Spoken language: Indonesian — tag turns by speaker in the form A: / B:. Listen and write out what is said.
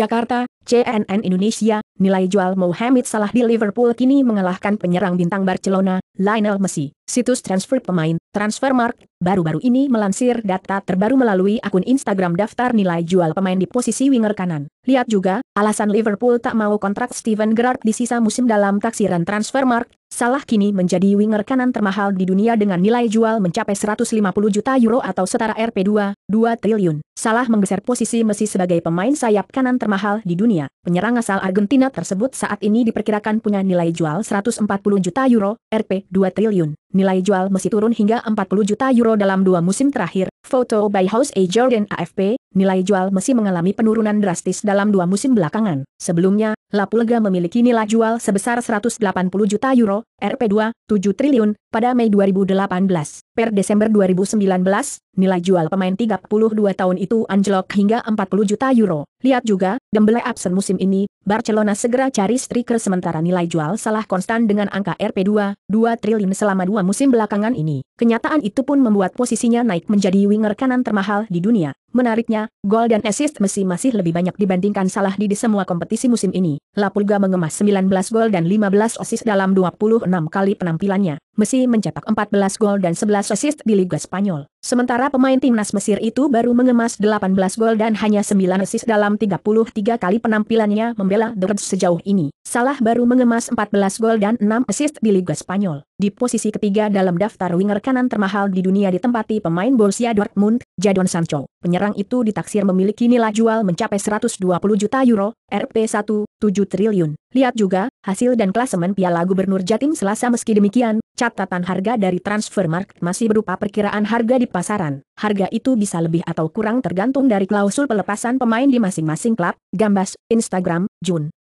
A: Jakarta, CNN Indonesia, nilai jual Mohamed Salah di Liverpool kini mengalahkan penyerang bintang Barcelona, Lionel Messi. Situs transfer pemain, Transfermarkt, baru-baru ini melansir data terbaru melalui akun Instagram daftar nilai jual pemain di posisi winger kanan. Lihat juga, alasan Liverpool tak mau kontrak Steven Gerrard di sisa musim dalam taksiran Transfermarkt, Salah kini menjadi winger kanan termahal di dunia dengan nilai jual mencapai 150 juta euro atau setara Rp2, 2 triliun. Salah menggeser posisi Messi sebagai pemain sayap kanan termahal di dunia. Penyerang asal Argentina tersebut saat ini diperkirakan punya nilai jual 140 juta euro, Rp 2 triliun. Nilai jual Messi turun hingga 40 juta euro dalam dua musim terakhir. Foto by House A. Jordan AFP, nilai jual Messi mengalami penurunan drastis dalam dua musim belakangan. Sebelumnya, La Pulga memiliki nilai jual sebesar 180 juta euro, Rp2, 7 triliun, pada Mei 2018. Per Desember 2019, nilai jual pemain 32 tahun itu anjlok hingga 40 juta euro. Lihat juga, Dembele absen musim ini, Barcelona segera cari striker sementara nilai jual salah konstan dengan angka Rp2, 2 triliun selama dua musim belakangan ini. Kenyataan itu pun membuat posisinya naik menjadi winger kanan termahal di dunia. Menariknya, gol dan assist Messi masih lebih banyak dibandingkan Salah di, semua kompetisi musim ini. La Pulga mengemas 19 gol dan 15 assist dalam 26 kali penampilannya. Messi mencetak 14 gol dan 11 assist di Liga Spanyol. Sementara pemain timnas Mesir itu baru mengemas 18 gol dan hanya 9 assist dalam 33 kali penampilannya membela The Reds sejauh ini. Salah baru mengemas 14 gol dan 6 assist di Liga Spanyol. Di posisi ketiga dalam daftar winger kanan termahal di dunia ditempati pemain Borussia Dortmund, Jadon Sancho. Penyerang itu ditaksir memiliki nilai jual mencapai 120 juta euro, Rp1, 7 triliun. Lihat juga, hasil dan klasemen Piala Gubernur Jatim Selasa meski demikian, catatan harga dari Transfermarkt masih berupa perkiraan harga di pasaran. Harga itu bisa lebih atau kurang tergantung dari klausul pelepasan pemain di masing-masing klub. Gambas, Instagram, Jun.